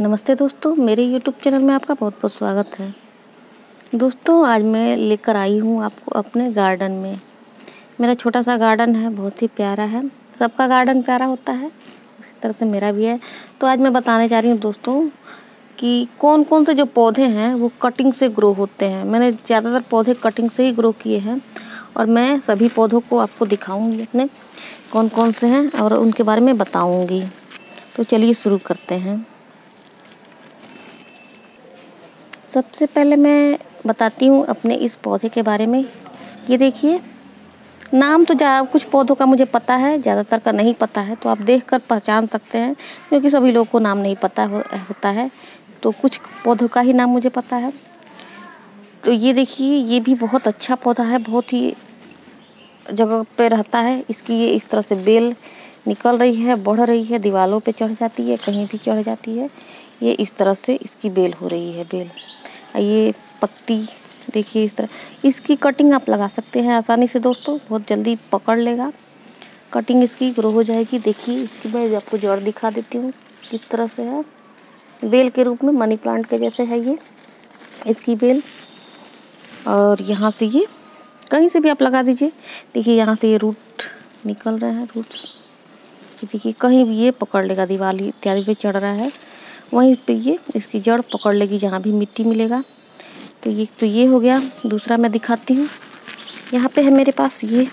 नमस्ते दोस्तों, मेरे YouTube चैनल में आपका बहुत बहुत स्वागत है। दोस्तों, आज मैं लेकर आई हूँ आपको अपने गार्डन में। मेरा छोटा सा गार्डन है, बहुत ही प्यारा है। सबका गार्डन प्यारा होता है, उसी तरह से मेरा भी है। तो आज मैं बताने जा रही हूँ दोस्तों कि कौन कौन से जो पौधे हैं, वो कटिंग से ग्रो होते हैं। मैंने ज़्यादातर पौधे कटिंग से ही ग्रो किए हैं और मैं सभी पौधों को आपको दिखाऊँगी अपने कौन कौन से हैं और उनके बारे में बताऊँगी। तो चलिए शुरू करते हैं। सबसे पहले मैं बताती हूँ अपने इस पौधे के बारे में। ये देखिए नाम तो ज़्यादा कुछ पौधों का मुझे पता है ज़्यादातर का नहीं पता है तो आप देख कर पहचान सकते हैं क्योंकि सभी लोगों को नाम नहीं पता हो, होता है तो कुछ पौधों का ही नाम मुझे पता है। तो ये देखिए ये भी बहुत अच्छा पौधा है बहुत ही जगह पे रहता है इसकी ये इस तरह से बेल निकल रही है बढ़ रही है दीवारों पे चढ़ जाती है कहीं भी चढ़ जाती है ये इस तरह से इसकी बेल हो रही है बेल। ये पत्ती देखिए इस तरह। इसकी कटिंग आप लगा सकते हैं आसानी से दोस्तों, बहुत जल्दी पकड़ लेगा। कटिंग इसकी ग्रो हो जाएगी। देखिए, इसकी मैं आपको जड़ दिखा देती हूँ, किस तरह से है। बेल के रूप में मनी प्लांट के जैसे है ये, इसकी बेल। और यहाँ से ये, कहीं से भी आप लगा दीजिए। देखिए, यहाँ से ये रूट निकल रहे हैं रूट्स देखिए, कहीं भी ये पकड़ लेगा, दिवाली इत्यादि पे चढ़ रहा है। वहीं पे ये, इसकी जड़ पकड़ लेगी जहाँ भी मिट्टी मिलेगा। तो ये तो ये हो गया। दूसरा मैं दिखाती हूँ। यहाँ पे है मेरे पास ये।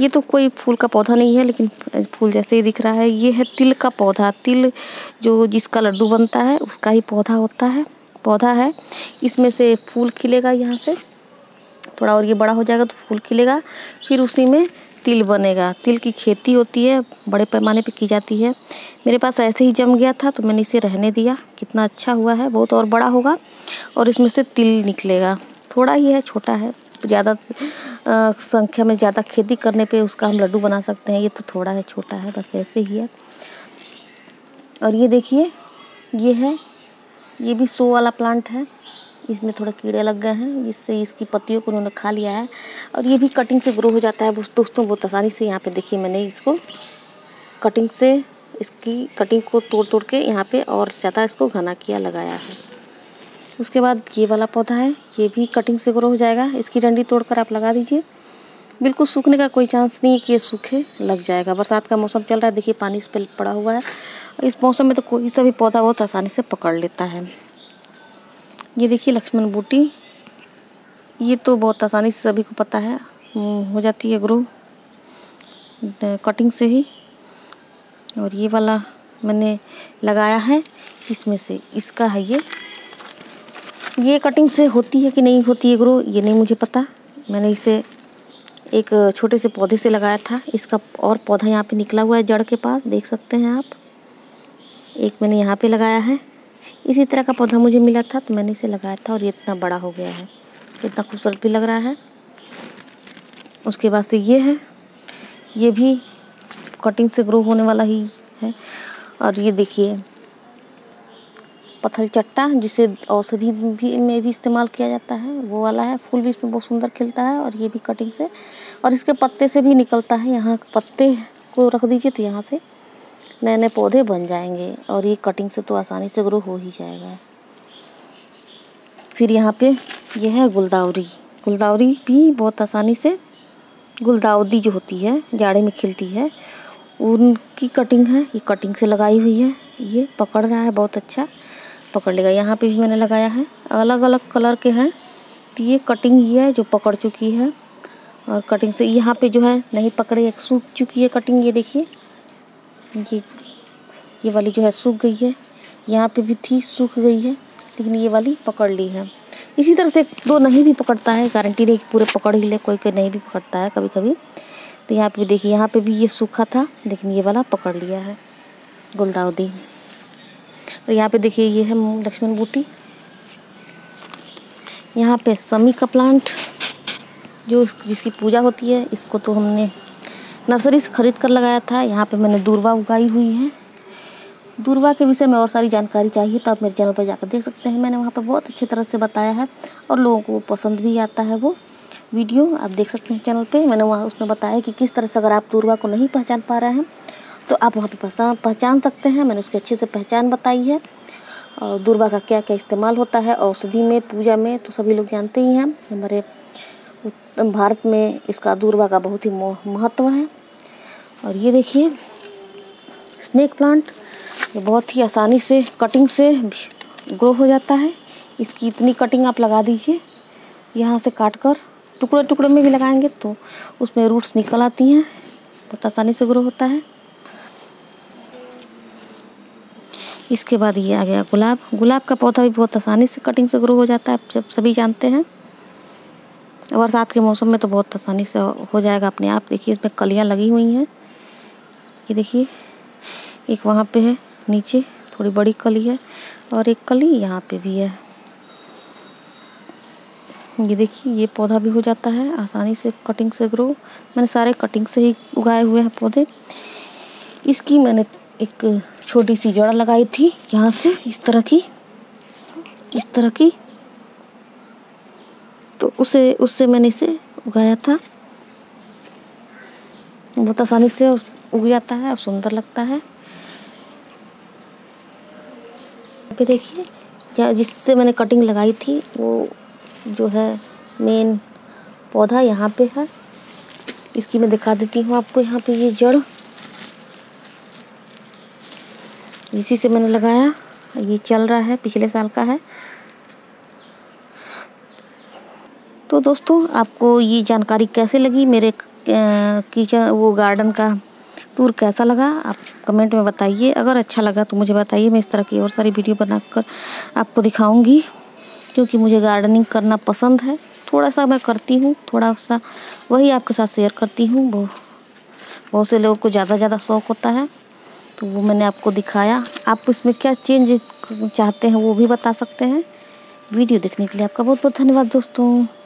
ये तो कोई फूल का पौधा नहीं है, लेकिन फूल जैसे ही दिख रहा है। ये है तिल का पौधा। तिल जो, जिसका लड्डू बनता है, उसका ही पौधा होता है। पौधा है। इसमें से फूल खिलेगा यहाँ से। थोड़ा और ये बड़ा हो जाएगा तो फूल खिलेगा। फिर उसी में तिल बनेगा। तिल की खेती होती है, बड़े पैमाने पे की जाती है। मेरे पास ऐसे ही जम गया था तो मैंने इसे रहने दिया। कितना अच्छा हुआ है, बहुत और बड़ा होगा और इसमें से तिल निकलेगा। थोड़ा ही है, छोटा है। ज़्यादा संख्या में ज़्यादा खेती करने पे उसका हम लड्डू बना सकते हैं। ये तो थोड़ा है, छोटा है, बस ऐसे ही है। और ये देखिए, ये है, ये भी सो वाला प्लांट है। इसमें थोड़ा कीड़े लग गए हैं जिससे इसकी पत्तियों को उन्होंने खा लिया है। और ये भी कटिंग से ग्रो हो जाता है दोस्तों, बहुत आसानी से यहाँ पे देखिए मैंने इसको कटिंग से, इसकी कटिंग को तोड़ तोड़ के यहाँ पे और ज़्यादा इसको घना किया, लगाया है। उसके बाद ये वाला पौधा है, ये भी कटिंग से ग्रो हो जाएगा। इसकी डंडी तोड़ कर आप लगा दीजिए। बिल्कुल सूखने का कोई चांस नहीं है कि ये सूखे, लग जाएगा। बरसात का मौसम चल रहा है, देखिए पानी इस पर पड़ा हुआ है। इस मौसम में तो कोई सा भी पौधा बहुत आसानी से पकड़ लेता है। ये देखिए लक्ष्मण बूटी। ये तो बहुत आसानी से सभी को पता है। हो जाती है ग्रो कटिंग से ही। और ये वाला मैंने लगाया है। इसमें से इसका है ये। ये कटिंग से होती है कि नहीं होती है ग्रो ये नहीं मुझे पता। मैंने इसे एक छोटे से पौधे से लगाया था। इसका और पौधा यहाँ पे निकला हुआ है जड़ के पास, देख सकते हैं आप। एक मैंने यहाँ पे लगाया है। इसी तरह का पौधा मुझे मिला था तो मैंने इसे लगाया था और ये इतना बड़ा हो गया है। इतना खूबसूरत भी लग रहा है। उसके बाद से ये है। ये भी कटिंग से ग्रो होने वाला ही है। और ये देखिए पथल चट्टा, जिसे औषधि भी में भी इस्तेमाल किया जाता है, वो वाला है। फूल भी इसमें बहुत सुंदर खिलता है और ये भी कटिंग से। और इसके पत्ते से भी निकलता है। यहाँ पत्ते को रख दीजिए तो यहाँ से नए नए पौधे बन जाएँगे और ये कटिंग से तो आसानी से ग्रो हो ही जाएगा। फिर यहाँ पे ये है गुलदावरी। गुलदावरी भी बहुत आसानी से गुलदाउदी जो होती है, जाड़े में खिलती है, उनकी कटिंग है, ये कटिंग से लगाई हुई है, ये पकड़ रहा है बहुत अच्छा पकड़ लेगा। यहाँ पे भी मैंने लगाया है अलग अलग कलर के हैं तो ये कटिंग ही है जो पकड़ चुकी है, और कटिंग से यहाँ पे जो है, नहीं पकड़े सूख चुकी है कटिंग ये देखिए। ये ये वाली जो है सूख गई है। यहाँ पे भी थी, सूख गई है, लेकिन ये वाली पकड़ ली है। इसी तरह से दो नहीं भी पकड़ता है, गारंटी नहीं पूरे पकड़ ही ले कोई कोई नहीं भी पकड़ता है कभी कभी तो यहाँ पे भी देखिए, यहाँ पे भी ये सूखा था, लेकिन ये वाला पकड़ लिया है, गुलदाउदी। और यहाँ पे देखिए, ये है लक्ष्मण बूटी। यहाँ पे समी का प्लांट, जो जिसकी पूजा होती है, इसको तो हमने नर्सरी से ख़रीद कर लगाया था। यहाँ पे मैंने दूरवा उगाई हुई है। दूरवा के विषय में और सारी जानकारी चाहिए तो आप मेरे चैनल पर जाकर देख सकते हैं। मैंने वहाँ पर बहुत अच्छी तरह से बताया है और लोगों को पसंद भी आता है वो वीडियो। आप देख सकते हैं चैनल पे। मैंने वहाँ उसमें बताया कि किस तरह से अगर आप दूरवा को नहीं पहचान पा रहे हैं तो आप वहाँ पे पहचान पहचान सकते हैं। मैंने उसकी अच्छे से पहचान बताई है। और दूरबा का क्या क्या इस्तेमाल होता है, औषधि में, पूजा में तो सभी लोग जानते ही हैं। हमारे भारत में इसका दूरबा का बहुत ही महत्व है। और ये देखिए स्नेक प्लांट ये बहुत ही आसानी से कटिंग से ग्रो हो जाता है। इसकी इतनी कटिंग आप लगा दीजिए, यहाँ से काट कर टुकड़े टुकड़े में भी लगाएँगे तो उसमें रूट्स निकल आती हैं। बहुत आसानी से ग्रो होता है। इसके बाद ये आ गया गुलाब। गुलाब का पौधा भी बहुत आसानी से कटिंग से ग्रो हो जाता है जब सभी जानते हैं। बरसात के मौसम में तो बहुत आसानी से हो जाएगा अपने आप। देखिए, इसमें कलियाँ लगी हुई हैं। ये देखिए, एक वहाँ पे है, नीचे, थोड़ी बड़ी कली है और एक कली यहाँ पे भी है। ये देखिए, ये पौधा भी हो जाता है, आसानी से कटिंग से ग्रो मैंने सारे कटिंग से ही उगाए हुए हैं पौधे। इसकी मैंने एक छोटी सी जड़ लगाई थी यहाँ से, इस तरह की, इस तरह की। तो उसे, उससे मैंने इसे उगाया था। बहुत आसानी से उग जाता है और सुंदर लगता है। पे देखिए जिससे मैंने कटिंग लगाई थी, वो जो है मेन पौधा यहाँ पे है। इसकी मैं दिखा देती हूँ आपको यहाँ पे ये जड़। इसी से मैंने लगाया, ये चल रहा है, पिछले साल का है। तो दोस्तों, आपको ये जानकारी कैसे लगी? मेरे किचन, वो गार्डन का टूर कैसा लगा? आप कमेंट में बताइए। अगर अच्छा लगा तो मुझे बताइए। मैं इस तरह की और सारी वीडियो बनाकर आपको दिखाऊँगी, क्योंकि मुझे गार्डनिंग करना पसंद है। थोड़ा सा मैं करती हूँ थोड़ा सा वही आपके साथ शेयर करती हूँ। बहुत से लोगों को ज़्यादा ज़्यादा शौक़ होता है तो वो मैंने आपको दिखाया। आप उसमें क्या चेंज चाहते हैं वो भी बता सकते हैं। वीडियो देखने के लिए आपका बहुत बहुत धन्यवाद दोस्तों।